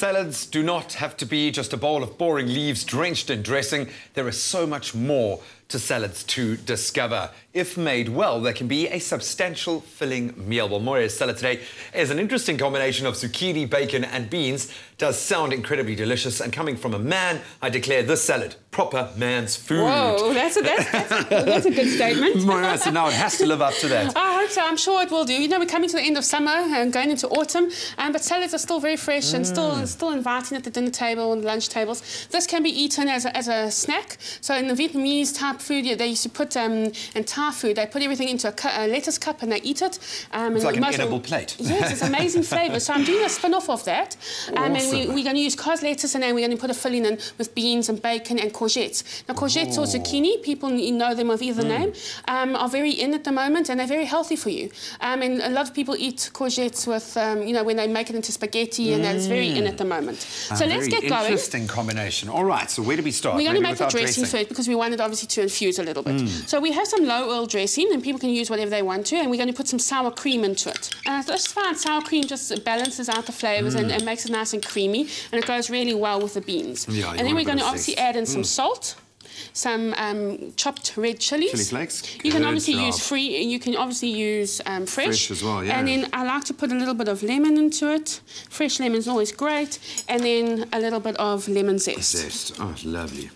Salads do not have to be just a bowl of boring leaves drenched in dressing. There is so much more to salads to discover. If made well, there can be a substantial filling meal. Well, Moira's salad today is an interesting combination of zucchini, bacon and beans. Does sound incredibly delicious. And coming from a man, I declare this salad proper man's food. Whoa, that's a, that's, that's, a, that's a good statement. Moya, so now it has to live up to that. I hope so. I'm sure it will do. You know, we're coming to the end of summer and going into autumn, um, but salads are still very fresh mm. and still mm. still inviting at the dinner table and lunch tables. This can be eaten as a, as a snack. So in the Vietnamese type food, they used to put um, Thai food, they put everything into a, cu a lettuce cup and they eat it. Um, it's like an edible plate. Yes, it's amazing flavour. So I'm doing a spin-off of that. Um, awesome. And we, are going to use cos lettuce and then we're going to put a filling in with beans and bacon and courgettes. Now, courgettes oh. or zucchini, people know them of either mm. name, um, are very in at the moment and they're very healthy for you. Um, and a lot of people eat courgettes with, um, you know, when they make it into spaghetti mm. and that's very in at the moment. Mm. so let's get going. Interesting combination. All right, so where do we start? We're going to make the dressing, dressing first because we wanted obviously to infuse a little bit. Mm. So we have some low oil dressing and people can use whatever they want to and we're going to put some sour cream into it. And I just find sour cream just balances out the flavours mm. and, and, makes it nice and creamy and it goes really well with the beans. Yeah, and then we're going to obviously add in some mm. salt some um, chopped red chilies. Chili flakes. You can obviously job. use free. You can obviously use um, fresh. Fresh as well, yeah. And then I like to put a little bit of lemon into it. Fresh lemon is always great. And then a little bit of lemon zest. Zest. Oh, lovely.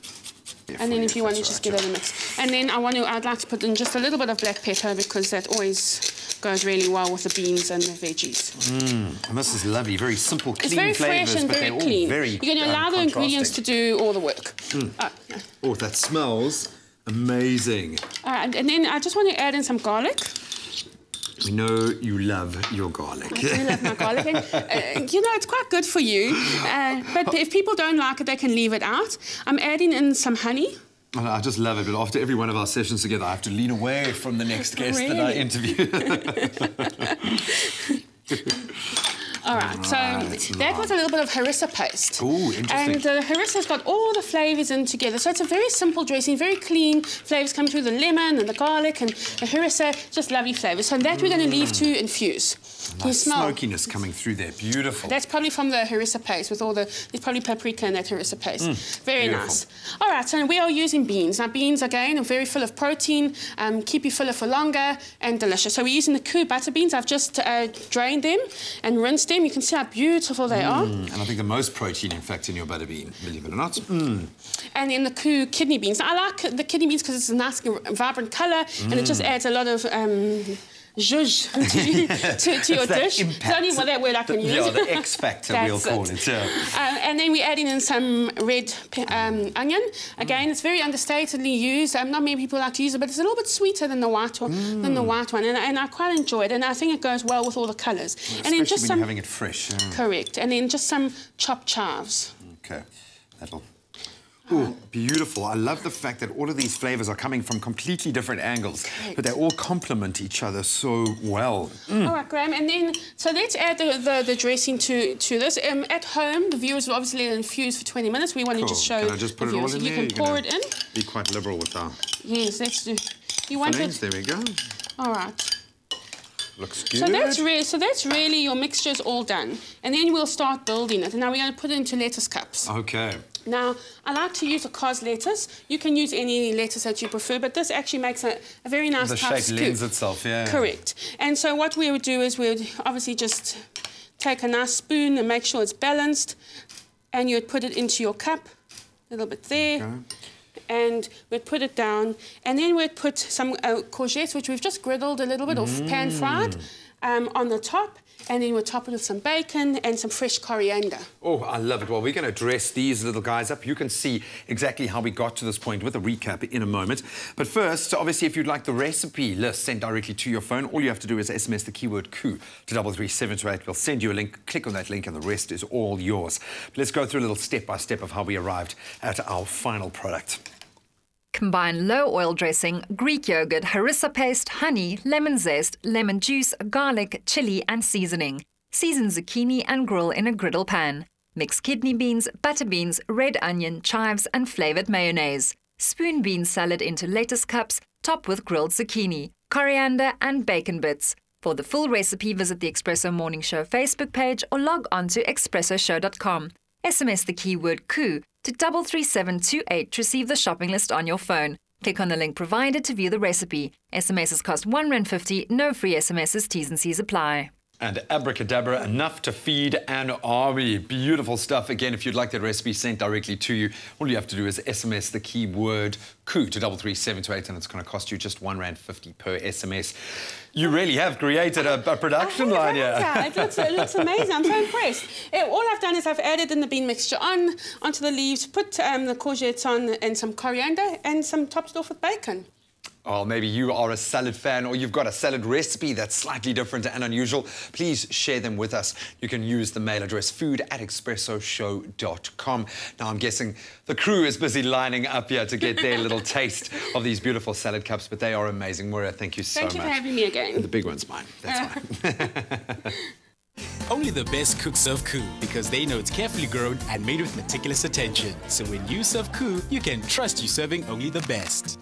And then if you want, you just give it a mix. And then I want to, I'd like to put in just a little bit of black pepper because that always goes really well with the beans and the veggies. Mm, and this is lovely, very simple, clean It's very flavours, fresh and very clean. Very, You're going to allow um, the ingredients to do all the work. Mm. Oh, oh, that smells amazing. All right, and then I just want to add in some garlic. We know you love your garlic. I do love my garlic. And, uh, you know, it's quite good for you. Uh, but if people don't like it, they can leave it out. I'm adding in some honey. I just love it, but after every one of our sessions together, I have to lean away from the next guest really? that I interview. All right, so that was a little bit of harissa paste. Ooh, interesting. And the uh, harissa's got all the flavours in together. So it's a very simple dressing, very clean. Flavours come through the lemon and the garlic and the harissa, just lovely flavours. So that mm. we're going to leave to infuse. Nice smokiness coming through there, beautiful. That's probably from the harissa paste with all the, there's probably paprika in that harissa paste. Mm, very beautiful. nice. All right, so we are using beans. Now beans, again, are very full of protein, um, keep you fuller for longer and delicious. So we're using the Koo butter beans. I've just uh, drained them and rinsed them. You can see how beautiful they mm, are. And I think the most protein, in fact, in your butter bean, believe it or not. Mm. And then the kidney beans. Now, I like the kidney beans because it's a nice, vibrant colour and it just mm. adds a lot of... Um, zhuzh to, to, your dish. Impact. It's only that word I can use. Yeah, the X factor we'll call it. it yeah. Uh, and then we're adding in some red um, onion. Again, mm. it's very understatedly used. Um, not many people like to use it, but it's a little bit sweeter than the white one. Mm. Than the mm. white one, and, and, I quite enjoy it. And I think it goes well with all the colours. Well, and then just some having it fresh. Yeah. Correct. And then just some chopped chives. Okay, that'll Oh, beautiful. I love the fact that all of these flavors are coming from completely different angles, but they all complement each other so well. Mm. All right, Graham, and then, so let's add the, the, the dressing to, to this. Um, at home, the viewers will obviously infuse for 20 minutes. We want cool. to just show Can I just put it all in You there? can pour it in. Be quite liberal with that. Yes, let's do. You want it? There we go. All right. Looks good. So that's really so that's really your mixture's all done, and then we'll start building it. And now we're going to put it into lettuce cups. Okay. Now, I like to use a cos lettuce. You can use any lettuce that you prefer, but this actually makes a, a very nice the type shape lends itself, yeah. Correct. And so what we would do is we would obviously just take a nice spoon and make sure it's balanced, and you would put it into your cup, a little bit there. Okay. And we'd put it down, and then we'd put some uh, courgettes, which we've just griddled a little bit mm. or pan fried, um, on the top, and then we'll top it with some bacon and some fresh coriander. Oh, I love it. Well, we're going to dress these little guys up. You can see exactly how we got to this point with a recap in a moment. But first, obviously, if you'd like the recipe list sent directly to your phone, all you have to do is SMS the keyword KOO to 33728. We'll send you a link. Click on that link and the rest is all yours. But let's go through a little step-by-step -step of how we arrived at our final product. Combine low oil dressing, Greek yogurt, harissa paste, honey, lemon zest, lemon juice, garlic, chili, and seasoning. Season zucchini and grill in a griddle pan. Mix kidney beans, butter beans, red onion, chives, and flavored mayonnaise. Spoon bean salad into lettuce cups, top with grilled zucchini, coriander, and bacon bits. For the full recipe, visit the Expresso Morning Show Facebook page or log on to expressoshow.com. SMS the keyword KOO to 33728 to receive the shopping list on your phone. Click on the link provided to view the recipe. SMSs cost 1 Rand 50, no free SMSs, T's and C's apply. And abracadabra, enough to feed an army. Beautiful stuff. Again, if you'd like that recipe sent directly to you, all you have to do is SMS the keyword KOO to 33728 and it's going to cost you just one rand 50 per SMS. You really have created a, a production line here. Yeah, it looks, it looks amazing. I'm so impressed. It, all I've done is I've added in the bean mixture on onto the leaves, put um, the courgettes on and some coriander and some topped off with bacon. Or maybe you are a salad fan or you've got a salad recipe that's slightly different and unusual, please share them with us. You can use the mail address food at expressoshow.com. Now, I'm guessing the crew is busy lining up here to get their little taste of these beautiful salad cups, but they are amazing. Moira, thank you so much. Thank you for having me again. The big one's mine. That's uh. fine. Only the best cooks serve Koo because they know it's carefully grown and made with meticulous attention. So when you serve Koo, you can trust you serving only the best.